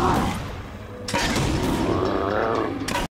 God.